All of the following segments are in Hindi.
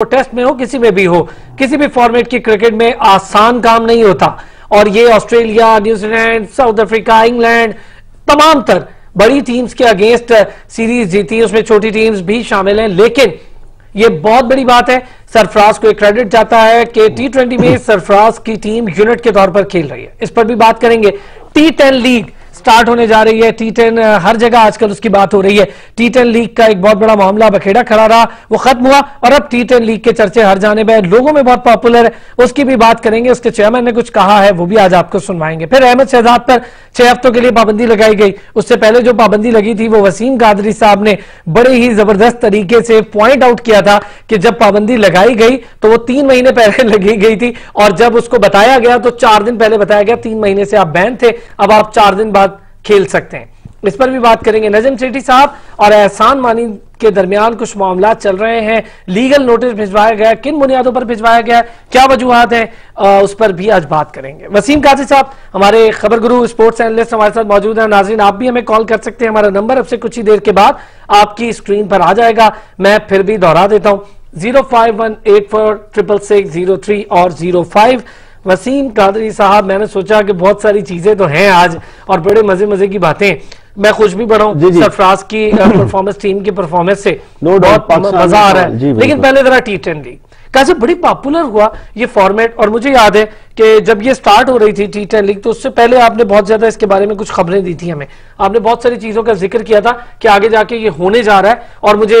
टेस्ट में हो, किसी में भी हो, किसी भी फॉर्मेट की क्रिकेट में आसान काम नहीं होता। और ये Australia New Zealand South Africa England तमाम तर बड़ी टीम्स के अगेंस्ट सीरीज़ जीती उसमें छोटी टीम्स भी शामिल हैं। लेकिन ये बहुत बड़ी बात है, सरफराज को एक क्रेडिट जाता है कि टी ट्वेंटी में सरफराज की टीम यूनिट के तौर पर खेल रही है। इस पर भी बात करेंगे। टी टेन लीग स्टार्ट होने जा रही है। टी टेन हर जगह आजकल उसकी बात हो रही है। टी टेन लीग का एक बहुत बड़ा मामला बखेड़ा खड़ा रहा, वो खत्म हुआ और अब टी टेन लीग के चर्चे हर जाने में लोगों में बहुत पॉपुलर है। उसकी भी बात करेंगे, उसके चेयरमैन ने कुछ कहा है, वो भी आज आपको सुनवाएँगे। फिर अहमद शहजाद पर छह हफ्तों के लिए पाबंदी लगाई गई। उससे पहले जो पाबंदी लगी थी, वो वसीम कादरी साहब ने बड़े ही ज़बरदस्त तरीके से पॉइंट आउट किया था कि जब पाबंदी लगाई गई तो वो तीन महीने पहले लगी गई थी। और जब उसको बताया गया तो चार दिन पहले बताया गया, तीन महीने से आप बैन थे। अब आप चार दिन बाद खेल सकते हैं। इस पर भी बात करेंगे नजम सेठी साहब और एहसान मानी के दरमियान कुछ मामला चल रहे हैं। लीगल नोटिस भिजवाया गया किन बुनियादों पर भिजवाया गया क्या वजूहत है आ, उस पर भी आज बात करेंगे। वसीम काजी साहब हमारे खबर गुरु स्पोर्ट्स एनालिस्ट हमारे साथ मौजूद है। नाजरीन आप भी हमें कॉल कर सकते हैं। हमारा नंबर अब से कुछ ही देर के बाद आपकी स्क्रीन पर आ जाएगा। मैं फिर भी दोहरा देता हूँ। Zero five one eight four triple six zero three और ज़ीरो फाइव वसीम कादरी साहब मैंने सोचा कि बहुत सारी चीज़ें तो हैं आज और बड़े मज़े मज़े की बातें। मैं खुश भी बढ़ा हूँ सरफराज की परफॉर्मेंस टीम की परफॉर्मेंस से no बहुत मज़ा आ रहा है। लेकिन पहले जरा टी टेन लीग कैसे बड़ी पॉपुलर हुआ ये फॉर्मेट और मुझे याद है कि जब ये स्टार्ट हो रही थी टी टेन लीग तो उससे पहले आपने बहुत ज़्यादा इसके बारे में कुछ खबरें दी थी हमें। आपने बहुत सारी चीज़ों का ज़िक्र किया था कि आगे जाके ये होने जा रहा है और मुझे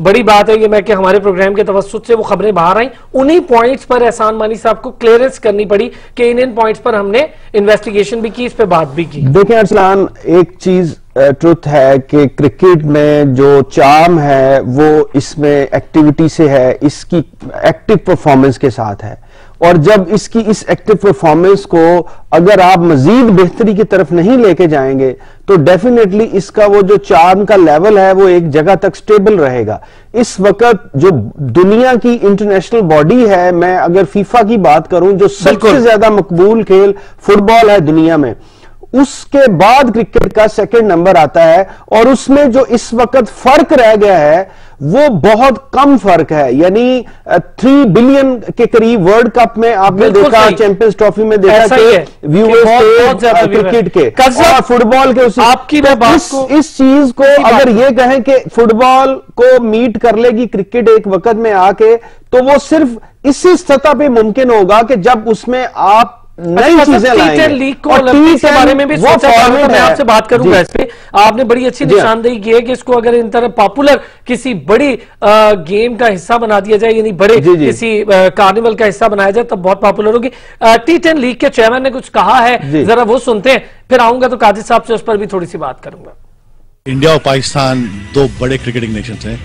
बड़ी बात है ये मैं कि हमारे प्रोग्राम के तवसत से वो खबरें बाहर आई। उन्हीं पॉइंट्स पर एहसान मानी साहब को क्लियरेंस करनी पड़ी कि इन इन पॉइंट्स पर हमने इन्वेस्टिगेशन भी की, इस पर बात भी की। देखिए अरसलान, एक चीज़ ट्रुथ है कि क्रिकेट में जो चार्म है, वो इसमें एक्टिविटी से है, इसकी एक्टिव परफॉर्मेंस के साथ है। और जब इसकी इस एक्टिव परफॉर्मेंस को अगर आप मजीद बेहतरी की तरफ़ नहीं लेके जाएँगे तो डेफिनेटली इसका वो जो चार्म का लेवल है वो एक जगह तक स्टेबल रहेगा। इस वक्त जो दुनिया की इंटरनेशनल बॉडी है मैं अगर फीफा की बात करूँ जो सबसे ज़्यादा मकबूल खेल फुटबॉल है दुनिया में उसके बाद क्रिकेट का सेकंड नंबर आता है और उसमें जो इस वक्त फ़र्क रह गया है वो बहुत कम फ़र्क है। यानी थ्री बिलियन के करीब वर्ल्ड कप में आपने देखा चैंपियंस ट्रॉफी में देखा कि व्यूअर्स क्रिकेट के। फुटबॉल के उसी आपकी तो इस, इस चीज़ को अगर ये कहें कि फुटबॉल को मीट कर लेगी क्रिकेट एक वक्त में आके तो वो सिर्फ़ इसी सतह पे मुमकिन होगा कि जब उसमें आप नई अच्छा, चीज़ें लाएँगे। लीग को ओलंपिक के बारे में भी सोचा तो मैं आपसे बात करूँगा इस पे आपने बड़ी अच्छी हाँ। निशानदेही की है कि इसको अगर इन तरह पॉपुलर किसी बड़ी गेम का हिस्सा बना दिया जाए यानी बड़े. किसी कार्निवल का हिस्सा बनाया जाए तो बहुत पॉपुलर होगी। टी टेन लीग के चेयरमैन ने कुछ कहा है जरा वो सुनते हैं फिर आऊँगा तो काजिद साहब से उस पर भी थोड़ी सी बात करूँगा। इंडिया और पाकिस्तान दो बड़े क्रिकेटिंग नेशन हैं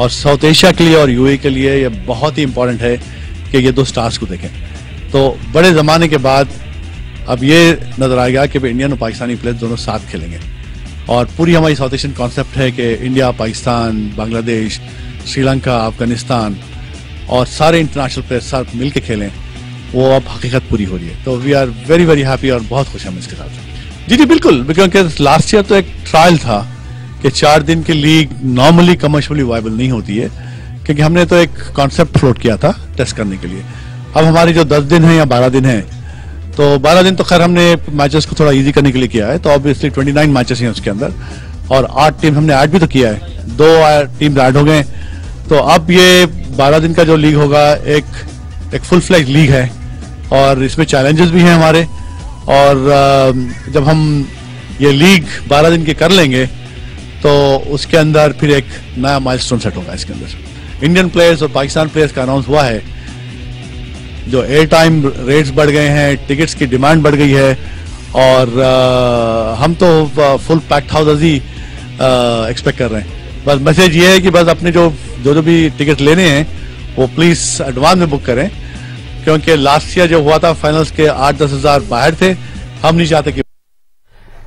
और साउथ एशिया के लिए और यूए के लिए ये बहुत ही इंपॉर्टेंट है कि ये दो स्टार्स को देखें। तो बड़े ज़माने के बाद अब ये नज़र आएगा कि इंडियन और पाकिस्तानी प्लेयर्स दोनों साथ खेलेंगे। और पूरी हमारी साउथ एशियन कॉन्सेप्ट है कि इंडिया पाकिस्तान बांग्लादेश श्रीलंका अफ़गानिस्तान और सारे इंटरनेशनल प्लेयर्स साथ मिल के खेलें, वो अब हकीकत पूरी हो रही है। तो we are very very happy और बहुत खुश हम इसके साथ। जी जी, बिल्कुल क्योंकि लास्ट ईयर तो एक ट्रायल था कि चार दिन की लीग नॉर्मली कमर्शियली वायबल नहीं होती है, क्योंकि हमने तो एक कॉन्सेप्ट फ्लोट किया था टेस्ट करने के लिए। अब हमारी जो दस दिन है या बारह दिन है तो बारह दिन तो खैर हमने मैचेस को थोड़ा इजी करने के लिए किया है तो ऑब्वियसली ट्वेंटी नाइन मैचेस हैं उसके अंदर, और आठ टीम हमने ऐड भी तो किया है। दो टीम ऐड हो गए तो अब ये बारह दिन का जो लीग होगा, एक एक फुल फ्लैज लीग है, और इसमें चैलेंजेस भी हैं हमारे, और जब हम ये लीग बारह दिन के कर लेंगे तो उसके अंदर फिर एक नया माइलस्टोन सेट होगा इसके अंदर इंडियन प्लेयर्स और पाकिस्तान प्लेयर्स का अनाउंस हुआ है जो एयर टाइम रेट्स बढ़ गए हैं टिकट्स की डिमांड बढ़ गई है और आ, हम तो फुल पैक्ड हाउस ही एक्सपेक्ट कर रहे हैं। बस मैसेज ये है कि बस अपने जो जो जो भी टिकट लेने हैं वो प्लीज़ एडवांस में बुक करें क्योंकि लास्ट ईयर जो हुआ था फाइनल्स के आठ दस हज़ार बाहर थे हम नहीं चाहते कि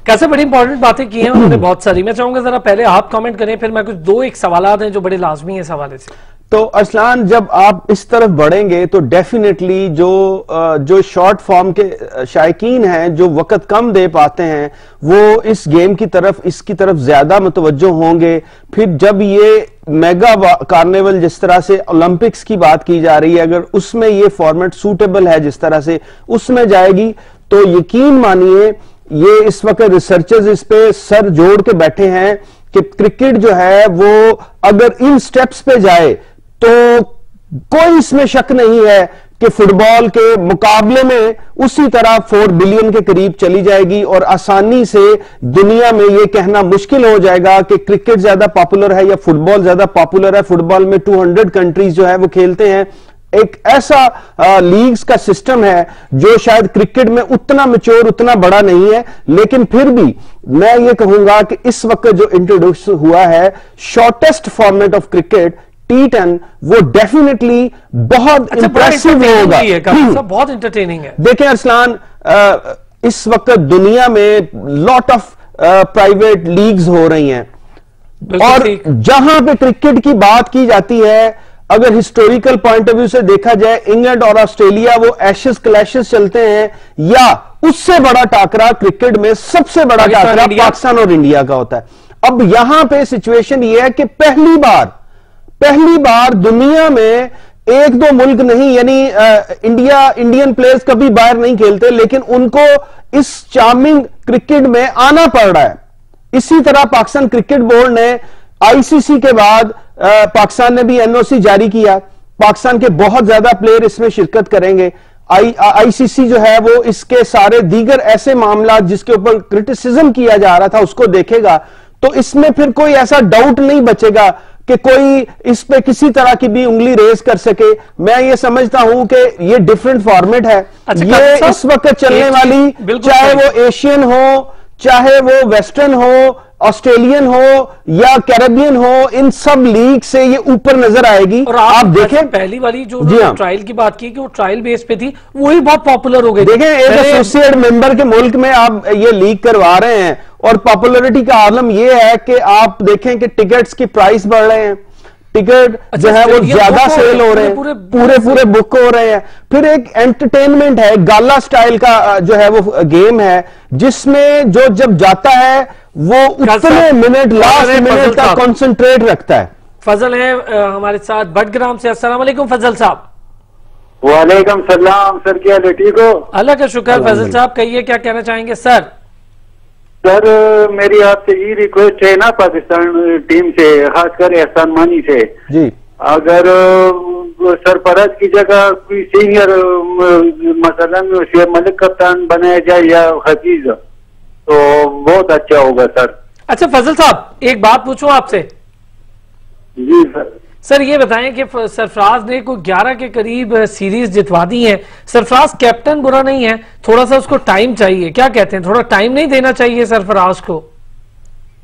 कैसे बड़ी इंपॉर्टेंट बातें की हैं उन्होंने बहुत सारी। मैं चाहूँगा जरा पहले आप कमेंट करें फिर मैं कुछ दो एक सवाल हैं जो बड़े लाजमी है इस हवाले से। तो अरसलान जब आप इस तरफ़ बढ़ेंगे तो डेफिनेटली जो जो शॉर्ट फॉर्म के शायकीन हैं, जो वक्त कम दे पाते हैं, वो इस गेम की तरफ़, इसकी तरफ़ ज़्यादा मुतवज्जो होंगे। फिर जब ये मेगा कार्निवल जिस तरह से ओलंपिक्स की बात की जा रही है, अगर उसमें ये फॉर्मेट सूटेबल है जिस तरह से उसमें जाएगी तो यकीन मानिए, ये इस वक्त रिसर्चर्स इस पे सर जोड़ के बैठे हैं कि क्रिकेट जो है, वो अगर इन स्टेप्स पे जाए तो कोई इसमें शक नहीं है कि फुटबॉल के मुकाबले में उसी तरह फोर बिलियन के करीब चली जाएगी और आसानी से दुनिया में यह कहना मुश्किल हो जाएगा कि क्रिकेट ज़्यादा पॉपुलर है या फुटबॉल ज़्यादा पॉपुलर है। फुटबॉल में 200 कंट्रीज़ जो है, वो खेलते हैं। एक ऐसा लीग्स का सिस्टम है जो शायद क्रिकेट में उतना मेच्योर उतना बड़ा नहीं है। लेकिन फिर भी मैं ये कहूँगा कि इस वक्त जो इंट्रोड्यूस हुआ है shortest format of cricket T ten वो डेफिनेटली बहुत अच्छा इंप्रेसिव होगा। भी है काफ़ी सब बहुत इंटरटेनिंग है। देखें अरसलान इस वक्त दुनिया में लॉट ऑफ़ प्राइवेट लीग्स हो रही हैं। और जहाँ पे क्रिकेट की बात की जाती है अगर हिस्टोरिकल पॉइंट ऑफ़ व्यू से देखा जाए इंग्लैंड और ऑस्ट्रेलिया वो एशेस क्लैशेस चलते हैं या उससे बड़ा टाकरा क्रिकेट में सबसे बड़ा टाकरा पाकिस्तान और इंडिया का होता है। अब यहाँ पे सिचुएशन ये है कि पहली बार पहली बार दुनिया में एक दो मुल्क नहीं, यानी इंडिया, इंडियन प्लेयर्स कभी बाहर नहीं खेलते, लेकिन उनको इस चार्मिंग क्रिकेट में आना पड़ रहा है। इसी तरह पाकिस्तान क्रिकेट बोर्ड ने आईसीसी के बाद पाकिस्तान ने भी एनओसी जारी किया। पाकिस्तान के बहुत ज़्यादा प्लेयर इसमें शिरकत करेंगे। आईसीसी जो है वो इसके सारे दीगर ऐसे मामला जिसके ऊपर क्रिटिसिज्म किया जा रहा था, उसको देखेगा। तो इसमें फिर कोई ऐसा डाउट नहीं बचेगा कि कोई इस पे किसी तरह की भी उंगली रेज कर सके। मैं ये समझता हूँ कि ये डिफरेंट फॉर्मेट है। अच्छा, ये इस वक्त चलने वाली चाहे वो एशियन हो चाहे वो वेस्टर्न हो ऑस्ट्रेलियन हो या कैरेबियन हो इन सब लीग से ये ऊपर नज़र आएगी। और आप आप देखें। पहली वाली जो जी हाँ। ट्रायल की बात की कि वो ट्रायल बेस पे थी वही बहुत पॉपुलर हो गई देखें एक एसोसिएट मेंबर के मुल्क में आप ये लीग करवा रहे हैं और पॉपुलरिटी का आलम ये है कि आप देखें कि टिकट्स की प्राइस बढ़ रहे हैं। टिकट जो अच्छा, है वो ज़्यादा सेल हो रहे हैं। पूरे पूरे- पूरे बुक हो रहे हैं। फिर एक एंटरटेनमेंट है गाला स्टाइल का जो है वो गेम है जिसमें जो जब जाता है वो उतने मिनट लास्ट मिनट फजल का कॉन्सेंट्रेट रखता है। फजल है हमारे साथ बटग्राम से। अस्सलाम वालेकुम फजल साहब। वालेकुम सलाम सर क्या हाल है? ठीक हो? अल्लाह का शुक्र फजल साहब कहिए क्या कहना चाहेंगे? सर। सर मेरी आपसे ये रिक्वेस्ट है ना पाकिस्तान टीम से खासकर एहसान मानी से। जी। अगर सरफराज की जगह कोई सीनियर मसलन शेर मलिक कप्तान बनाया जाए या हफीज। तो बहुत अच्छा होगा सर। अच्छा फजल साहब एक बात पूछूँ आपसे? जी सर। सर ये बताएँ कि सरफराज ने कोई 11 के करीब सीरीज़ जितवा दी है। सरफराज कैप्टन बुरा नहीं है थोड़ा सा उसको टाइम चाहिए। क्या कहते हैं थोड़ा टाइम नहीं देना चाहिए सरफराज को?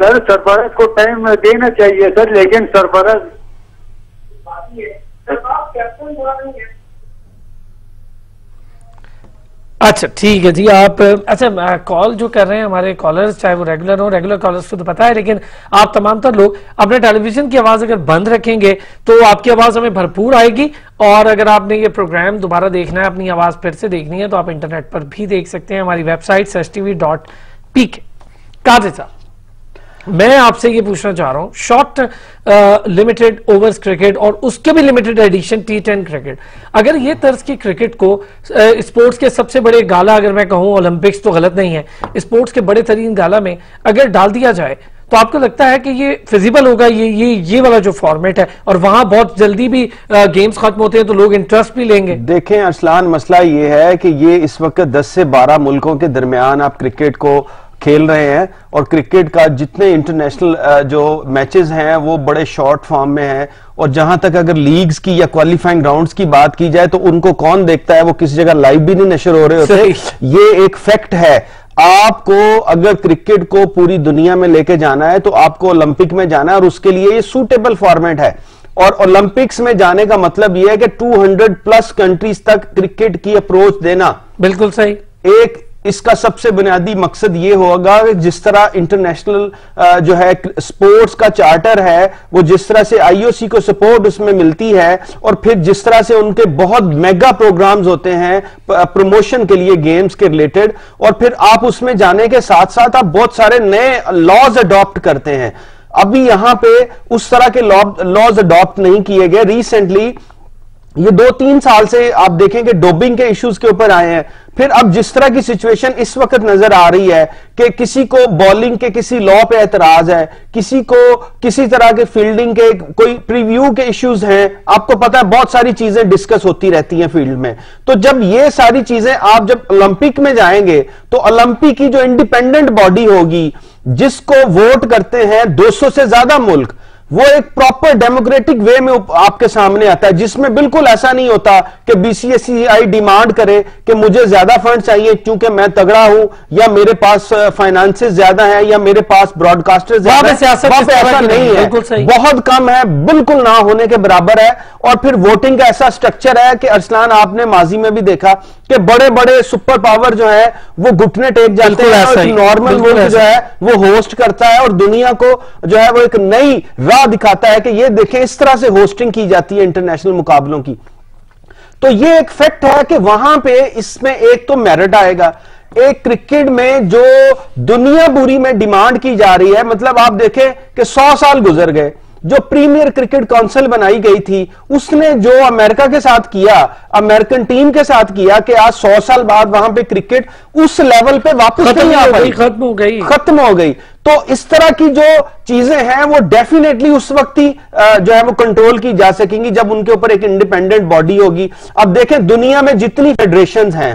सर सरफराज को टाइम देना चाहिए सर लेकिन सरफराज अच्छा ठीक है जी, आप अच्छा कॉल जो कर रहे हैं, हमारे कॉलर्स चाहे वो रेगुलर हो रेगुलर कॉलर्स को तो पता है, लेकिन आप तमाम तर लोग अपने टेलीविज़न की आवाज़ अगर बंद रखेंगे तो आपकी आवाज़ हमें भरपूर आएगी, और अगर आपने ये प्रोग्राम दोबारा देखना है, अपनी आवाज़ फिर से देखनी है तो आप इंटरनेट पर भी देख सकते हैं हमारी website S T V dot P K काजे साहब। मैं आपसे ये पूछना चाह रहा हूँ शॉर्ट लिमिटेड ओवर्स क्रिकेट और उसके भी limited edition T ten cricket अगर ये तर्ज की क्रिकेट को स्पोर्ट्स के सबसे बड़े गाला अगर मैं कहूँ ओलंपिक्स तो गलत नहीं है स्पोर्ट्स के बड़े तरीन गाला में अगर डाल दिया जाए तो आपको लगता है कि ये फिजिबल होगा, ये ये ये वाला जो फॉर्मेट है, और वहाँ बहुत जल्दी भी गेम्स खत्म होते हैं तो लोग इंटरेस्ट भी लेंगे। देखें अरसलान मसला ये है कि ये इस वक्त 10 से 12 मुल्कों के दरमियान आप क्रिकेट को खेल रहे हैं और क्रिकेट का जितने इंटरनेशनल जो मैचेस हैं वो बड़े शॉर्ट फॉर्म में हैं। और जहाँ तक अगर लीग्स की या क्वालिफाइंग राउंड्स की बात की जाए तो उनको कौन देखता है? वो किसी जगह लाइव भी नहीं नशर हो रहे होते। ये एक फैक्ट है। आपको अगर क्रिकेट को पूरी दुनिया में लेके जाना है तो आपको ओलंपिक में जाना है और उसके लिए ये सूटेबल फॉर्मेट है। और ओलंपिक्स में जाने का मतलब यह है कि 200 प्लस कंट्रीज़ तक क्रिकेट की अप्रोच देना। बिल्कुल सही। एक इसका सबसे बुनियादी मकसद ये होगा कि जिस तरह इंटरनेशनल जो है स्पोर्ट्स का चार्टर है, वो जिस तरह से आईओसी को सपोर्ट उसमें मिलती है और फिर जिस तरह से उनके बहुत मेगा प्रोग्राम्स होते हैं प्रमोशन के लिए गेम्स के रिलेटेड और फिर आप उसमें जाने के साथ साथ आप बहुत सारे नए लॉज अडॉप्ट करते हैं। अभी यहाँ पे उस तरह के लॉज अडॉप्ट नहीं किए गए। रिसेंटली ये दो तीन साल से आप देखेंगे डोबिंग के इश्यूज़ के ऊपर आए हैं। फिर अब जिस तरह की सिचुएशन इस वक्त नज़र आ रही है कि किसी को बॉलिंग के किसी लॉ पे एतराज़ है, किसी को किसी तरह के फील्डिंग के कोई प्रीव्यू के इश्यूज़ हैं, आपको पता है बहुत सारी चीज़ें डिस्कस होती रहती हैं फ़ील्ड में। तो जब ये सारी चीज़ें आप जब ओलंपिक में जाएँगे तो ओलंपिक की जो इंडिपेंडेंट बॉडी होगी, जिसको वोट करते हैं 200 से ज़्यादा मुल्क वो एक प्रॉपर डेमोक्रेटिक वे में आपके सामने आता है जिसमें बिल्कुल ऐसा नहीं होता कि बीसीएससीआई डिमांड करे कि मुझे ज़्यादा फंड चाहिए क्योंकि मैं तगड़ा हूँ या मेरे पास फाइनेंसेस ज़्यादा है या मेरे पास ब्रॉडकास्टर ज़्यादा है। ऐसा नहीं है। बहुत कम है बिल्कुल ना होने के बराबर है। और फिर वोटिंग का ऐसा स्ट्रक्चर है कि अरसलान आपने माजी में भी देखा कि बड़े बड़े सुपर पावर जो है वो घुटने टेक जाते हैं नॉर्मल मुल्क जो है। वो होस्ट करता है और दुनिया को जो है वो एक नई राह दिखाता है कि ये देखें इस तरह से होस्टिंग की जाती है इंटरनेशनल मुकाबलों की। तो ये एक फैक्ट है कि वहाँ पे इसमें एक तो मेरिट आएगा। एक क्रिकेट में जो दुनिया बुरी में डिमांड की जा रही है मतलब आप देखें कि सौ साल गुजर गए। जो प्रीमियर क्रिकेट काउंसिल बनाई गई थी उसने जो अमेरिका के साथ किया अमेरिकन टीम के साथ किया कि आज सौ साल बाद वहाँ पे क्रिकेट उस लेवल पे वापस नहीं आ पाई। खत्म हो गई। खत्म हो गई। तो इस तरह की जो चीज़ें हैं वो डेफिनेटली उस वक्त ही जो है वो कंट्रोल की जा सकेंगी जब उनके ऊपर एक इंडिपेंडेंट बॉडी होगी। अब देखें दुनिया में जितनी फेडरेशन हैं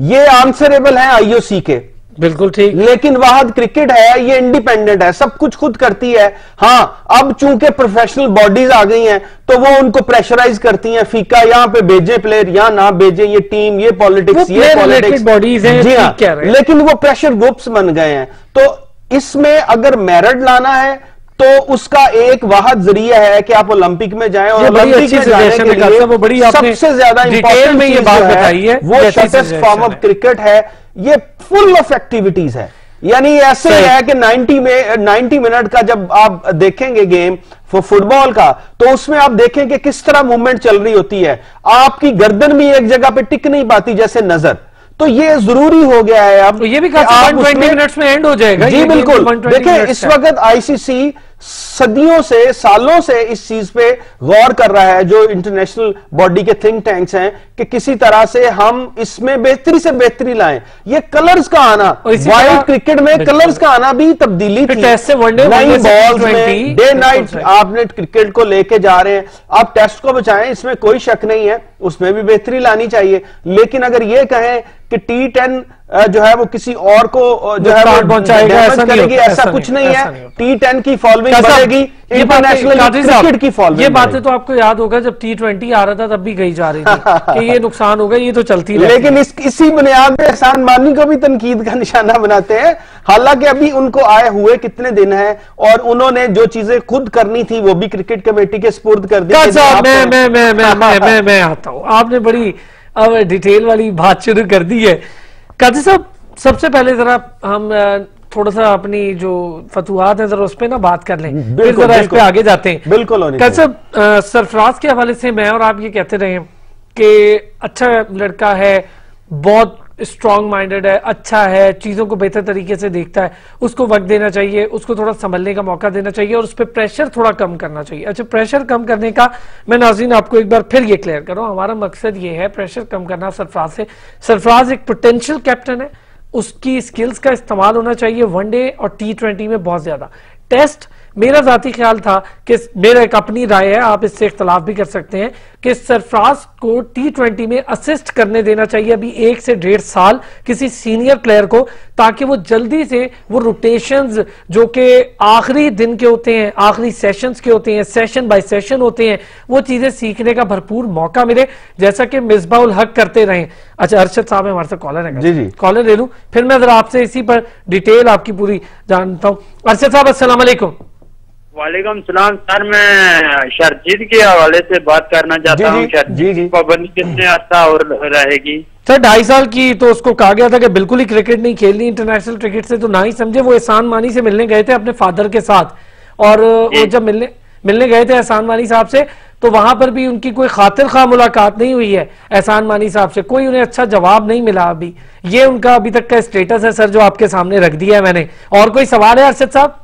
ये आंसरेबल हैं आईओसी के। बिल्कुल ठीक। लेकिन वहाँ क्रिकेट है ये इंडिपेंडेंट है सब कुछ खुद करती है। हाँ अब चूँकि प्रोफेशनल बॉडीज आ गई हैं तो वो उनको प्रेशराइज करती हैं फीका यहाँ पे भेजे प्लेयर यहाँ ना भेजे ये टीम ये पॉलिटिक्स ये पॉलिटिक्स बॉडीज हैं जी हाँ लेकिन वो प्रेशर ग्रुप्स बन गए हैं। तो इसमें अगर मेरिट लाना है तो उसका एक वाहद ज़रिया है कि आप ओलंपिक में जाएँ और ओलंपिक में जाने के लिए वो बड़ी सबसे ज़्यादा इंपॉर्टेंट में ये बात बताई है वो शॉर्टेस्ट फॉर्म ऑफ़ क्रिकेट है। ये फुल ऑफ़ एक्टिविटीज़ है। यानी ऐसे है कि 90 में 90 मिनट का जब आप देखेंगे गेम फुटबॉल का तो उसमें आप देखेंगे किस तरह मूवमेंट चल रही होती है। आपकी गर्दन भी एक जगह पे टिक नहीं पाती जैसे नज़र। तो ये ज़रूरी हो गया है अब तो ये भी मिनट्स में एंड हो जाएगा जी बिल्कुल। देखिए इस वक्त आईसीसी सदियों से सालों से इस चीज़ पे गौर कर रहा है जो इंटरनेशनल बॉडी के थिंक टैंक्स हैं कि किसी तरह से हम इसमें बेहतरी से बेहतरी लाएँ। ये कलर्स का आना। वाइल्ड क्रिकेट में कलर्स का आना भी तब्दीली थी। बॉल्स में डे नाइट आपने क्रिकेट को लेके जा रहे हैं। आप टेस्ट को बचाएँ इसमें कोई शक नहीं है। उसमें भी बेहतरी लानी चाहिए। लेकिन अगर ये कहें कि टी टेन जो है वो किसी और को जो है वो पहुंचाएगा ऐसा करेगी ऐसा कुछ नहीं है। टी टेन की फॉलोइंग बढ़ेगी इंटरनेशनल क्रिकेट की फॉलोइंग ये बातें तो आपको याद होगा जब टी ट्वेंटी आ रहा था तब भी गई जा रही थी कि ये नुकसान होगा ये तो चलती है लेकिन इस इसी बुनियाद पे एहसान मानी को भी तनकीद का निशाना बनाते हैं। हालाँकि अभी उनको आए हुए कितने दिन है और उन्होंने जो चीज़ें खुद करनी थी वो भी क्रिकेट कमेटी के स्पुर्द कर दी मैं मैं मैं मैं मैं मैं आता हूँ। आपने बड़ी अब डिटेल वाली बात शुरू कर दी है। काजी साहब सबसे पहले जरा हम थोड़ा सा अपनी जो फतुहात है जरा उस पर ना बात कर लें। फिर जरा इस पे आगे जाते हैं। बिल्कुल काजी साहब सरफराज के हवाले से मैं और आप ये कहते रहे कि अच्छा लड़का है बहुत स्ट्रांग माइंडेड है अच्छा है, चीज़ों को बेहतर तरीके से देखता है, उसको वक्त देना चाहिए, उसको थोड़ा संभलने का मौका देना चाहिए और उस पर प्रेशर थोड़ा कम करना चाहिए। अच्छा प्रेशर कम करने का मैं नाजीन आपको एक बार फिर ये क्लियर करूँ, हमारा मकसद ये है प्रेशर कम करना सरफराज से। सरफराज एक पोटेंशियल कैप्टन है, उसकी स्किल्स का इस्तेमाल होना चाहिए वनडे और टी ट्वेंटी में बहुत ज़्यादा। टेस्ट मेरा जाती ख्याल था कि मेरा एक अपनी राय है आप इससे इख्तलाफ भी कर सकते हैं कि सरफराज को टी ट्वेंटी में असिस्ट करने देना चाहिए अभी एक से डेढ़ साल किसी सीनियर प्लेयर को ताकि वो जल्दी से वो रोटेशंस जो कि आखिरी दिन के होते हैं आखिरी सेशंस के होते हैं सेशन बाय सेशन होते हैं वो चीज़ें सीखने का भरपूर मौका मिले जैसा कि मिसबाउल हक करते रहे। अच्छा अरशद साहब हमारे साथ कॉलर है जी जी। कॉलर ले लू फिर मैं जरा आपसे इसी पर डिटेल आपकी पूरी जानता हूँ। अरशद साहब असला वालेकुम सलाम सर मैं शरजीत के हवाले से बात करना चाहता हूँ। पाबंदी कितने अर्सा और रहेगी? सर ढाई साल की तो उसको कहा गया था कि बिल्कुल ही क्रिकेट नहीं खेलनी इंटरनेशनल क्रिकेट से तो ना ही समझे। वो एहसान मानी से मिलने गए थे अपने फादर के साथ। और वो जब मिलने मिलने गए थे एहसान मानी साहब से तो वहाँ पर भी उनकी कोई खातिर खा मुलाकात नहीं हुई है एहसान मानी साहब से। कोई उन्हें अच्छा जवाब नहीं मिला अभी। ये उनका अभी तक का स्टेटस है सर जो आपके सामने रख दिया है मैंने। और कोई सवाल है अरशद साहब?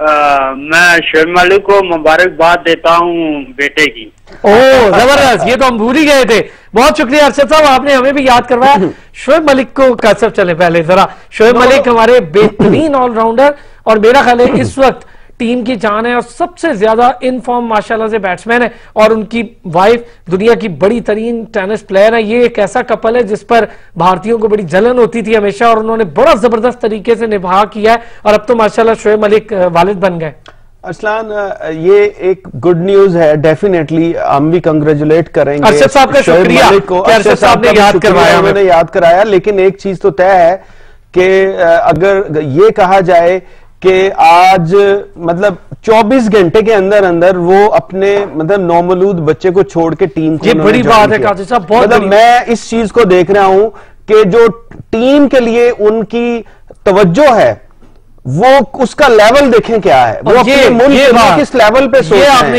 मैं शेब मलिक को मुबारकबाद देता हूँ बेटे की। ओ ज़बरदस्त। ये तो हम भूल ही गए थे। बहुत शुक्रिया अर्षद साहब। आपने हमें भी याद करवाया। शोएब मलिक को कसब चले पहले जरा। शोएब मलिक हमारे बेहतरीन ऑलराउंडर और मेरा ख्याल है इस वक्त टीम की जान है और सबसे ज़्यादा इन फॉर्म माशाल्लाह से बैट्समैन है और उनकी वाइफ दुनिया की बड़ी तरीन टेनिस प्लेयर है। ये एक ऐसा कपल है जिस पर भारतीयों को बड़ी जलन होती थी हमेशा और उन्होंने बड़ा ज़बरदस्त तरीके से निभा किया है और अब तो माशाल्लाह शोएब मलिक वालिद बन गए। अरसलान अ, ये एक गुड न्यूज़ है डेफिनेटली हम भी कंग्रेचुलेट करेंगे अरशद साहब का शुक्रिया। को। अरशद साहब ने याद करवाया। उन्होंने याद कराया लेकिन एक चीज़ तो तय है कि अगर ये कहा जाए कि आज मतलब 24 घंटे के अंदर अंदर वो अपने मतलब नौमलूद बच्चे को छोड़ के टीम को ये बड़ी बात है, काजी साहब, बहुत मतलब मैं इस चीज़ को देख रहा हूँ कि जो टीम के लिए उनकी तवज्जो है वो उसका लेवल देखें क्या है। वो और अपने ये- मुल्क ये किस लेवल पे सोच ये रहे हैं।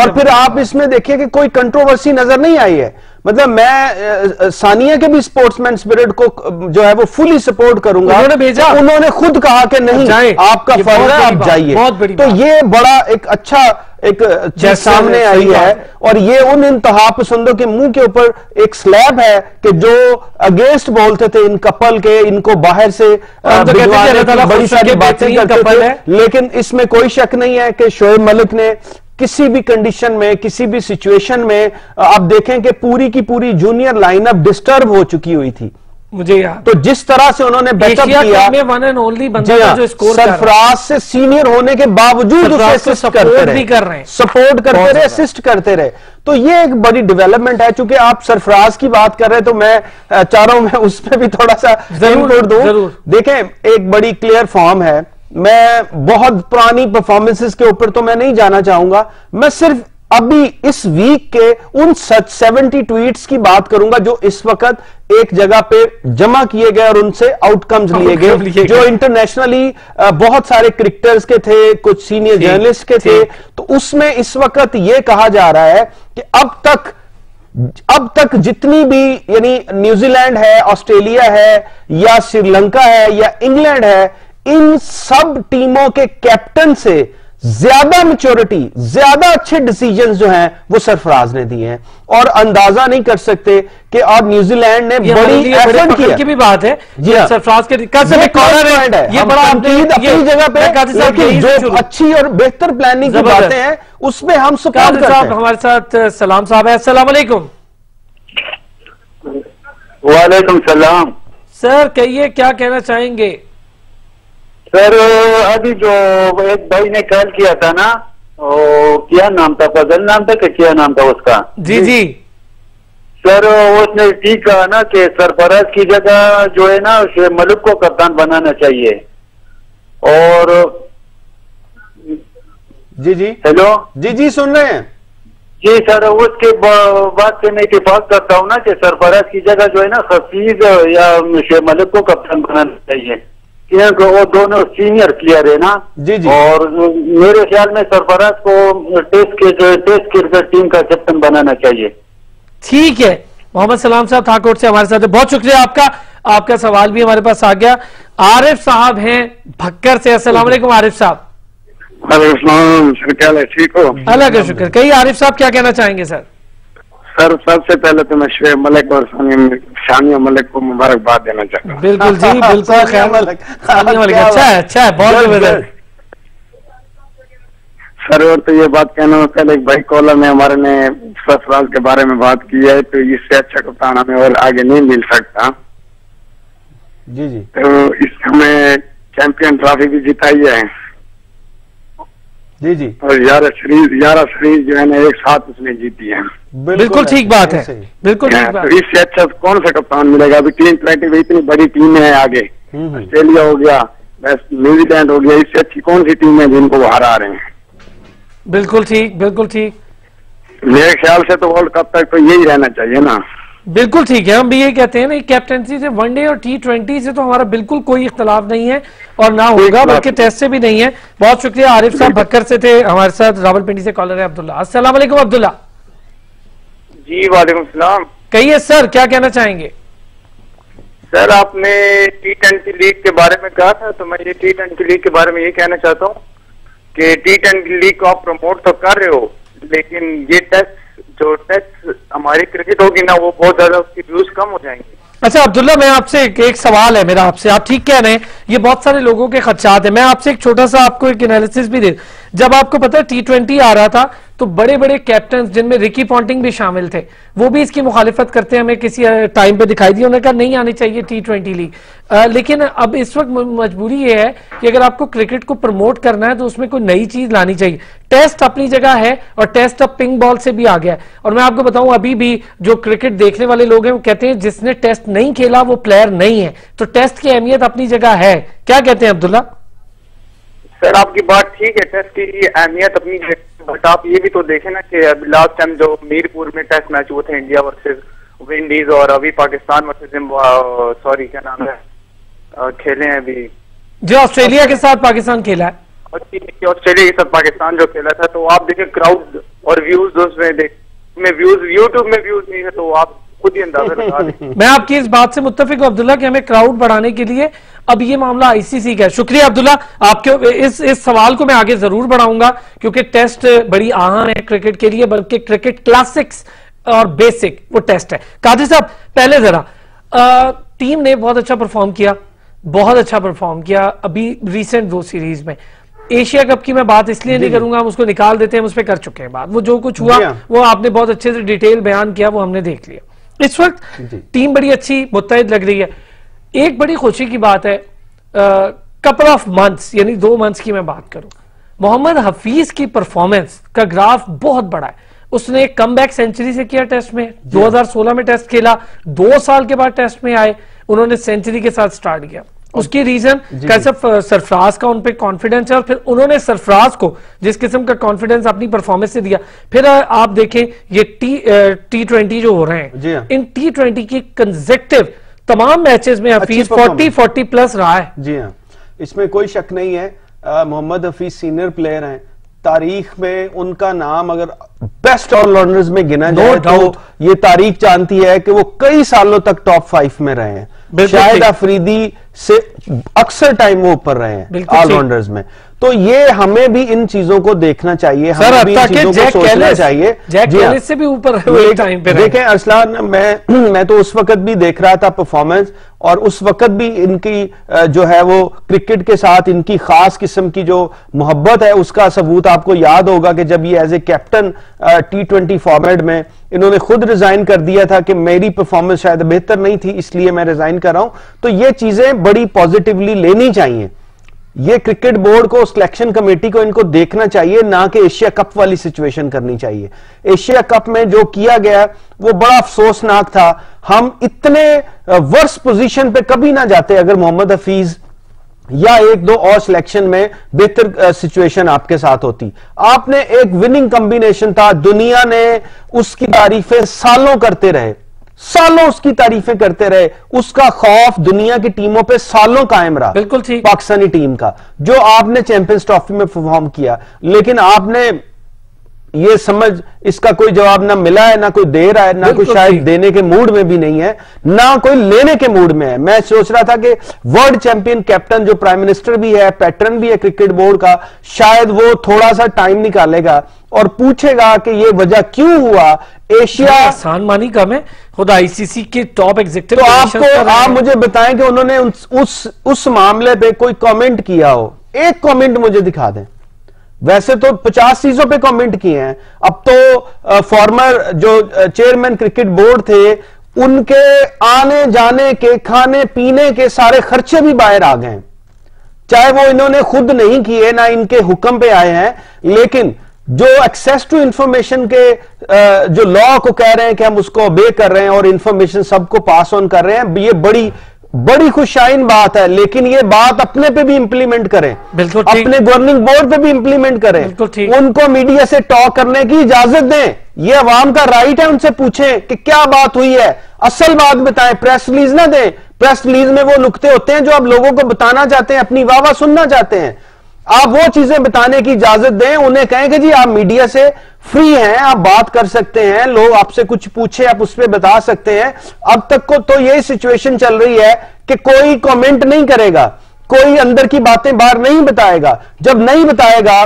और फिर आप इसमें देखिए कि कोई कंट्रोवर्सी नज़र नहीं आई है। मतलब मैं सानिया के भी स्पोर्ट्समैन स्पिरिट को जो है वो फुली सपोर्ट करूँगा उन्होंने भेजा। उन्होंने खुद कहा कि नहीं आपका फ़र्ज़ है आप जाइए तो ये बड़ा एक अच्छा एक चीज़ सामने आई है। और ये उन इंतहा पसंदों के मुँह के ऊपर एक स्लैब है कि जो अगेंस्ट बोलते थे इन कपल के इनको बाहर से तो बड़ी सारी बातें करते थे है। लेकिन इसमें कोई शक नहीं है कि शोएब मलिक ने किसी भी कंडीशन में किसी भी सिचुएशन में आप देखें कि पूरी की पूरी जूनियर लाइनअप डिस्टर्ब हो चुकी हुई थी। मुझे याद तो जिस तरह से उन्होंने बैकअप किया में वन एंड ओनली बंदा जी हाँ, जो स्कोर कर रहा है। सरफराज से सीनियर होने के बावजूद उसे support करते रहे। कर रहे हैं। सपोर्ट करते रहे असिस्ट करते रहे। तो ये एक बड़ी डेवलपमेंट है चूँकि आप सरफराज की बात कर रहे हैं तो मैं चाह रहा हूँ मैं उसमें भी थोड़ा सा ज़रूर, दूँ। देखें एक बड़ी क्लियर फॉर्म है। मैं बहुत पुरानी परफॉर्मेंसेस के ऊपर तो मैं नहीं जाना चाहूँगा। मैं सिर्फ़ अभी इस वीक के उन सच 70 ट्वीट्स की बात करूँगा जो इस वक्त एक जगह पे जमा किए गए और उनसे आउटकम्स लिए गए। जो इंटरनेशनली बहुत सारे क्रिकेटर्स के थे कुछ सीनियर जर्नलिस्ट के थे। तो उसमें इस वक्त ये कहा जा रहा है कि अब तक अब तक जितनी भी यानी न्यूजीलैंड है ऑस्ट्रेलिया है या श्रीलंका है या इंग्लैंड है इन सब टीमों के कैप्टन से ज़्यादा मेच्योरिटी ज़्यादा अच्छे डिसीज़न जो हैं वो सरफराज ने दिए हैं। और अंदाज़ा नहीं कर सकते कि और न्यूजीलैंड ने बड़ी एफर्ट किया। की भी बात है। जी हाँ। सरफराज के कल ये कॉर्नर है। ये बड़ा अपनी जगह पे लेकिन जो अच्छी और बेहतर प्लानिंग की बातें हैं उसमें हम सपोर्ट करते साहब हैं। हमारे साथ सलाम साहब है। अस्सलाम वालेकुम वालेकुम सलाम। सर कहिए क्या कहना चाहेंगे? सर अभी जो एक भाई ने कॉल किया था ना वो क्या नाम था? फजल नाम था कि क्या नाम था उसका? जी जी। सर उसने ठीक कहा ना कि सरफराज की जगह जो है ना उसे मलुक को कप्तान बनाना चाहिए। और जी जी। हेलो? जी जी सुन रहे हैं। जी सर उसके ब- बाद से मैं इतफाक करता हूँ ना कि सरफराज की जगह जो है ना हफीज या शेख मलिक को कप्तान बनाना चाहिए। क्योंकि वो दोनों सीनियर प्लेयर है ना? जी, जी। और मेरे ख्याल में सरफराज को टेस्ट के टेस्ट क्रिकेट टीम का कैप्टन बनाना चाहिए। ठीक है। मोहम्मद सलाम साहब ठाकुर से हमारे साथ है। बहुत शुक्रिया आपका। आपका सवाल भी हमारे पास आ गया। आरिफ साहब हैं भक्कर से। अस्सलाम वालेकुम आरिफ साहब। सर क्या हाल ठीक हो? अल्लाह का शुक्र। कही आरिफ साहब क्या कहना चाहेंगे सर? सर सबसे पहले तो मैं शुएब मलिक और सानिया मलिक को मुबारकबाद देना चाहता हूँ। बिल्कुल जी बिल्कुल सानिया मलिक। अच्छा है अच्छा है बहुत सर और तो ये बात कहना है पहले एक भाई कॉलर ने हमारे ने सरफराज के बारे में बात की है तो इससे अच्छा कप्तान हमें और आगे नहीं मिल सकता। जी जी। तो इस समय चैंपियन ट्रॉफी भी जिताई है। जी जी। और ग्यारह सीरीज़ ग्यारह सीरीज़ जो है ना एक साथ उसने जीती है। बिल्कुल ठीक बात है। बिल्कुल ठीक बात इससे अच्छा कौन सा कप्तान मिलेगा? अभी टी ट्वेंटी में इतनी बड़ी टीम है आगे। हम्म, हम्म। ऑस्ट्रेलिया हो गया न्यूजीलैंड हो गया इससे अच्छी कौन सी टीम है जिनको वो हरा रहे हैं? बिल्कुल ठीक बिल्कुल ठीक। मेरे ख्याल से तो वर्ल्ड कप तक तो यही रहना चाहिए ना। बिल्कुल ठीक है हम भी ये कहते हैं ना कैप्टनसी से वनडे और टी ट्वेंटी से तो हमारा बिल्कुल कोई इख्तलाफ नहीं है और ना होगा बल्कि टेस्ट से भी नहीं है। बहुत शुक्रिया आरिफ साहब भक्कर से थे हमारे साथ रावलपिंडी से कॉलर है अब्दुल्ला। अस्सलाम वालेकुम अब्दुल्ला। जी वालेकुम सलाम। कहिए सर क्या कहना चाहेंगे? सर आपने टी ट्वेंटी लीग के बारे में कहा था तो मैं ये टी ट्वेंटी लीग के बारे में ये कहना चाहता हूँ कि टी ट्वेंटी लीग को आप प्रमोट तो कर रहे हो लेकिन ये टेस्ट जो टेस्ट हमारी क्रिकेट होगी ना वो बहुत ज़्यादा उसकी व्यूज़ कम हो जाएँगे। अच्छा अब्दुल्ला मैं आपसे एक, एक सवाल है मेरा आपसे। आप ठीक कह रहे हैं? ये बहुत सारे लोगों के खदशात है। मैं आपसे एक छोटा सा आपको एक एनालिसिस भी दे जब आपको पता है टी ट्वेंटी आ रहा था तो बड़े बड़े कैप्टन जिनमें रिकी पॉन्टिंग भी शामिल थे, वो भी इसकी मुखालिफत करते हमें किसी टाइम पे दिखाई दी, उन्होंने कहा, नहीं आनी चाहिए टी ट्वेंटी लीग लेकिन अब इस वक्त मजबूरी ये है कि अगर आपको क्रिकेट को प्रमोट करना है तो उसमें कोई नई चीज़ लानी चाहिए। टेस्ट अपनी जगह है, और टेस्ट अब पिंक बॉल से भी आ गया है। और मैं आपको बताऊँ, अभी भी जो क्रिकेट देखने वाले लोग हैं, वो कहते हैं, जिसने टेस्ट नहीं खेला, वो प्लेयर नहीं है। तो टेस्ट की अहमियत अपनी जगह है। क्या कहते हैं, अब्दुल्ला? सर आपकी बात ठीक है टेस्ट की अहमियत अपनी है बट आप ये भी तो देखें ना कि अभी लास्ट टाइम जो मीरपुर में टेस्ट मैच हुए थे इंडिया वर्सेस विंडीज और अभी पाकिस्तान वर्सेज सॉरी क्या नाम है? खेले हैं अभी। जो ऑस्ट्रेलिया के साथ पाकिस्तान खेला है। ऑस्ट्रेलिया के साथ पाकिस्तान जो खेला था तो आप देखें क्राउड और व्यूज़ उसमें देख में व्यूज़ यूट्यूब में व्यूज़ नहीं है तो आप खुद ही अंदाज़ा लगा लें मैं आपकी इस बात से मुत्तफिक हूँ अब्दुल्ला कि हमें क्राउड बढ़ाने के लिए अब ये मामला आईसीसी का है। शुक्रिया अब्दुल्ला आपके इस इस सवाल को मैं आगे ज़रूर बढ़ाऊँगा क्योंकि टेस्ट बड़ी अहम है क्रिकेट के लिए बल्कि क्रिकेट क्लासिक्स और बेसिक वो टेस्ट है। कादिर साहब पहले जरा टीम ने बहुत अच्छा परफॉर्म किया बहुत अच्छा परफॉर्म किया अभी रिसेंट दो सीरीज़ में। एशिया कप की मैं बात इसलिए नहीं करूँगा हम उसको निकाल देते हैं हम उस पर कर चुके हैं बात। वो जो कुछ हुआ हाँ। वो आपने बहुत अच्छे से डिटेल बयान किया वो हमने देख लिया। इस वक्त टीम बड़ी अच्छी मुतहद लग रही है। एक बड़ी खुशी की बात है कपल ऑफ़ मंथ्स यानी दो मंथ्स की मैं बात करूँ। मोहम्मद हफीज की परफॉर्मेंस का ग्राफ बहुत बड़ा है। उसने एक कम सेंचुरी से किया टेस्ट में 2016 में टेस्ट खेला दो साल के बाद टेस्ट में आए उन्होंने सेंचुरी के साथ स्टार्ट किया। उसकी रीजन कैसे सरफराज का उन पे कॉन्फिडेंस है और फिर उन्होंने सरफराज को जिस किस्म का कॉन्फिडेंस अपनी परफॉर्मेंस से दिया फिर आप देखें ये टी टी ट्वेंटी जो हो रहे हैं हाँ। इन टी ट्वेंटी की कंजेक्टिव तमाम मैचेस में हफीज फोर्टी। फोर्टी प्लस रहा है। जी हाँ। इसमें कोई शक नहीं है मोहम्मद हफीज सीनियर प्लेयर हैं। तारीख में उनका नाम अगर बेस्ट ऑलराउंडर्स में गिना No जाए तो ये तारीख जानती है कि वो कई सालों तक टॉप फाइव में रहे हैं। शायद अफरीदी से अक्सर टाइम वो ऊपर रहे हैं ऑलराउंडर्स में। तो ये हमें भी इन चीज़ों को देखना चाहिए सर हमें भी इन चीज़ों को सोचना चाहिए। जैक हाँ। कैलिस से भी ऊपर है एक टाइम पे देखें अरसलान मैं मैं तो उस वक्त भी देख रहा था परफॉर्मेंस और उस वक्त भी इनकी जो है वो क्रिकेट के साथ इनकी खास किस्म की जो मोहब्बत है उसका सबूत आपको याद होगा कि जब ये as a captain T twenty format में इन्होंने खुद रिजाइन कर दिया था कि मेरी परफॉर्मेंस शायद बेहतर नहीं थी इसलिए मैं रिजाइन कर रहा हूँ। तो ये चीज़ें बड़ी पॉजिटिवली लेनी चाहिए। ये क्रिकेट बोर्ड को सिलेक्शन कमेटी को, इनको देखना चाहिए, ना कि एशिया कप वाली सिचुएशन करनी चाहिए। एशिया कप में जो किया गया, वो बड़ा अफसोसनाक था। हम इतने वर्ष पोजीशन पे कभी ना जाते अगर मोहम्मद हफीज या एक दो और सिलेक्शन में बेहतर सिचुएशन आपके साथ होती। आपने एक विनिंग कॉम्बिनेशन था, दुनिया ने उसकी तारीफें सालों करते रहे। सालों उसकी तारीफें करते रहे उसका खौफ दुनिया की टीमों पे सालों कायम रहा बिल्कुल ठीक। पाकिस्तानी टीम का जो आपने चैंपियंस ट्रॉफी में परफॉर्म किया लेकिन आपने ये समझ इसका कोई जवाब ना मिला है ना कोई दे रहा है ना कोई शायद देने के मूड में भी नहीं है ना कोई लेने के मूड में है। मैं सोच रहा था कि वर्ल्ड चैंपियन कैप्टन जो प्राइम मिनिस्टर भी है पैटर्न भी है क्रिकेट बोर्ड का शायद वो थोड़ा सा टाइम निकालेगा और पूछेगा कि ये वजह क्यों हुआ? एशिया आसान मानी कम है। खुद आईसीसी के टॉप एग्जीक्यूटिव तो आपको आप मुझे बताएँ कि उन्होंने उस उस, मामले पे कोई कमेंट किया हो? एक कमेंट मुझे दिखा दें। वैसे तो 50 चीज़ों पे कमेंट किए हैं। अब तो फॉर्मर जो चेयरमैन क्रिकेट बोर्ड थे, उनके आने जाने के, खाने पीने के सारे खर्चे भी बाहर आ गए चाहे वो इन्होंने खुद नहीं किए, ना इनके हुक्म पे आए हैं, लेकिन जो एक्सेस टू इंफॉर्मेशन के जो लॉ को कह रहे हैं कि हम उसको ओबे कर रहे हैं और इंफॉर्मेशन सबको पास ऑन कर रहे हैं, ये बड़ी बड़ी खुशाइन बात है लेकिन ये बात अपने पे भी इंप्लीमेंट करें। बिल्कुल अपने गवर्निंग बोर्ड पे भी इंप्लीमेंट करें। उनको मीडिया से टॉक करने की इजाज़त दें। ये अवाम का राइट है उनसे पूछें कि क्या बात हुई है। असल बात बताएँ प्रेस रिलीज़ ना दें। प्रेस रिलीज़ में वो नुकते होते हैं जो आप लोगों को बताना चाहते हैं अपनी वाह वाह सुनना चाहते हैं। आप वो चीज़ें बताने की इजाज़त दें उन्हें कहें कि जी आप मीडिया से फ्री हैं, आप बात कर सकते हैं, लोग आपसे कुछ पूछे, आप उस पर बता सकते हैं। अब तक को तो यही सिचुएशन चल रही है कि कोई कमेंट नहीं करेगा, कोई अंदर की बातें बाहर नहीं बताएगा। जब नहीं बताएगा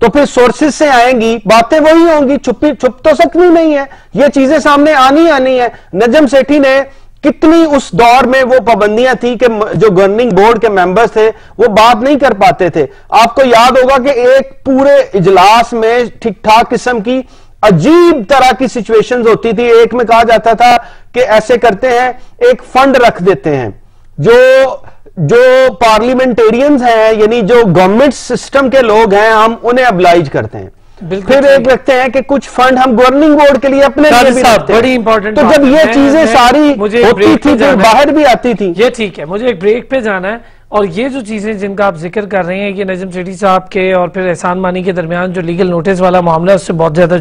तो फिर सोर्सेज से आएँगी, बातें वही होंगी, छुपी छुप तो सकती नहीं है। ये चीज़ें सामने आनी आनी है। नजम सेठी ने कितनी उस दौर में वो पाबंदियाँ थी कि जो गवर्निंग बोर्ड के मेंबर्स थे, वो बात नहीं कर पाते थे। आपको याद होगा कि एक पूरे इजलास में ठीक ठाक किस्म की अजीब तरह की सिचुएशंस होती थी। एक में कहा जाता था कि ऐसे करते हैं, एक फंड रख देते हैं। जो जो पार्लियामेंटेरियंस हैं, यानी जो गवर्नमेंट सिस्टम के लोग हैं, हम उन्हें अब्लाइज करते हैं। फिर एक रखते हैं कि कुछ फंड हम गवर्निंग बोर्ड के लिए अपने लिए भी रखते हैं। बड़ी इंपॉर्टेंट तो जब ये चीज़ें सारी मुझे होती थी फिर बाहर भी आती थी। ये ठीक है मुझे एक ब्रेक पे जाना है और ये जो चीज़ें जिनका आप ज़िक्र कर रहे हैं ये नजम सेठी साहब के और फिर एहसान मानी के दरमियान जो लीगल नोटिस वाला मामला है उससे बहुत ज़्यादा